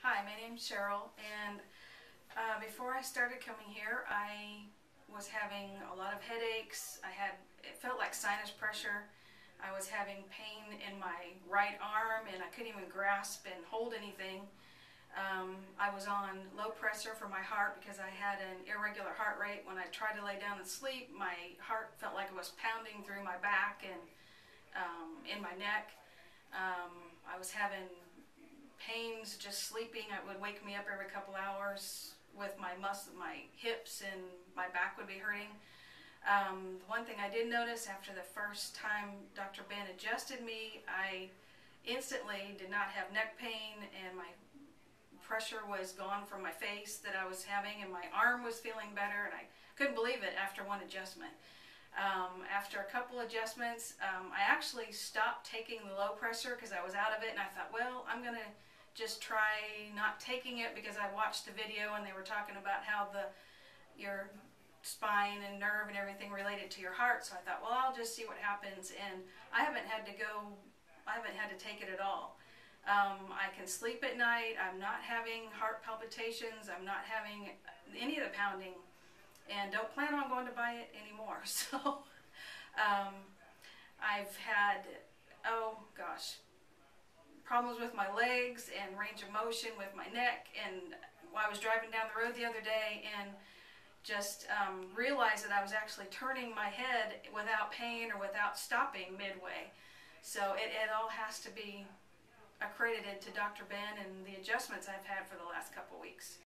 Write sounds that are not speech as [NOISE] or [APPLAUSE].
Hi, my name's Cheryl, and uh, before I started coming here, I was having a lot of headaches. I had, it felt like sinus pressure. I was having pain in my right arm, and I couldn't even grasp and hold anything. Um, I was on low pressure for my heart because I had an irregular heart rate. When I tried to lay down and sleep, my heart felt like it was pounding through my back and um, in my neck. Um, I was having pains just sleeping. It would wake me up every couple hours with my muscle, my hips and my back would be hurting. Um, the one thing I did notice after the first time Dr. Ben adjusted me, I instantly did not have neck pain and my pressure was gone from my face that I was having and my arm was feeling better and I couldn't believe it after one adjustment. Um, after a couple adjustments, um, I actually stopped taking the low pressure because I was out of it and I thought, well, I'm going to just try not taking it because I watched the video and they were talking about how the your spine and nerve and everything related to your heart. So I thought, well, I'll just see what happens. And I haven't had to go, I haven't had to take it at all. Um, I can sleep at night. I'm not having heart palpitations. I'm not having any of the pounding and don't plan on going to buy it anymore. [LAUGHS] So um, I've had, oh gosh, problems with my legs and range of motion with my neck. And I was driving down the road the other day and just um, realized that I was actually turning my head without pain or without stopping midway. So it, it all has to be accredited to Dr. Ben and the adjustments I've had for the last couple weeks.